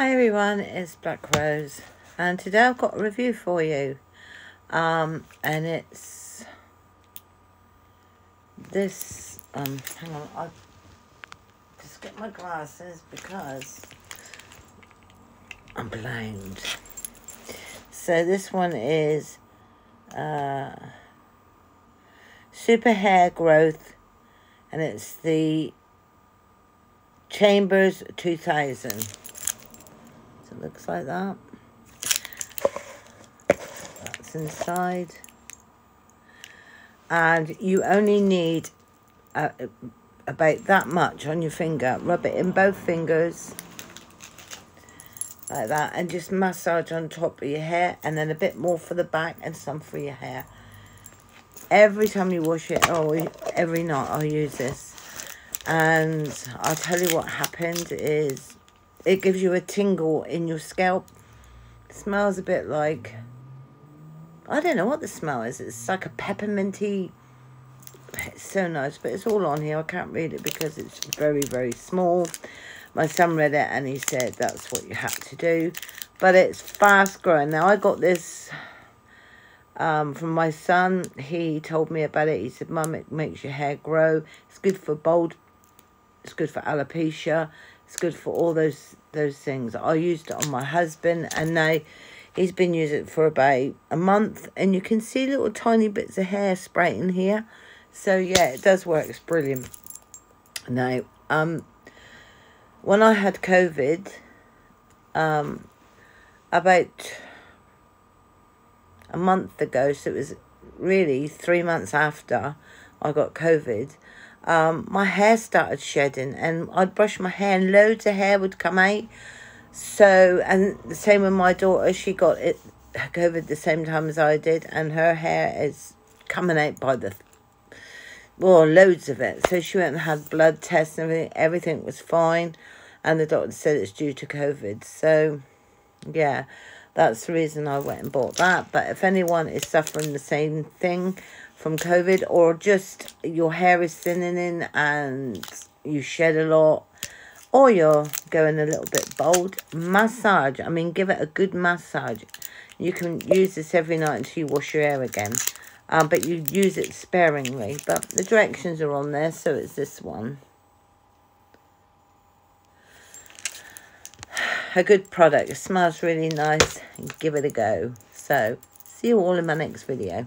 Hi everyone, it's Black Rose and today I've got a review for you um, and it's this, um, hang on, I'll just get my glasses because I'm blind. So this one is uh, Super Hair Growth and it's the Chambers 2000 it looks like that. That's inside. And you only need uh, about that much on your finger. Rub it in both fingers like that and just massage on top of your hair and then a bit more for the back and some for your hair. Every time you wash it, oh, every night I'll use this. And I'll tell you what happened is it gives you a tingle in your scalp. It smells a bit like, I don't know what the smell is. It's like a pepperminty, it's so nice, but it's all on here. I can't read it because it's very, very small. My son read it and he said that's what you have to do. But it's fast growing. Now, I got this um, from my son. He told me about it. He said, Mum, it makes your hair grow. It's good for bald. It's good for alopecia. It's good for all those those things. I used it on my husband and now he's been using it for about a month and you can see little tiny bits of hair spraying here. So yeah, it does work. It's brilliant. Now, um, when I had COVID, um, about a month ago, so it was really three months after I got COVID, um, my hair started shedding and I'd brush my hair and loads of hair would come out. So, and the same with my daughter, she got it COVID the same time as I did and her hair is coming out by the, well, loads of it. So she went and had blood tests and everything, everything was fine. And the doctor said it's due to COVID. So, yeah, that's the reason I went and bought that. But if anyone is suffering the same thing, from COVID or just your hair is thinning in and you shed a lot or you're going a little bit bald, massage. I mean, give it a good massage. You can use this every night until you wash your hair again. Um, but you use it sparingly. But the directions are on there, so it's this one. A good product. It smells really nice. Give it a go. So, see you all in my next video.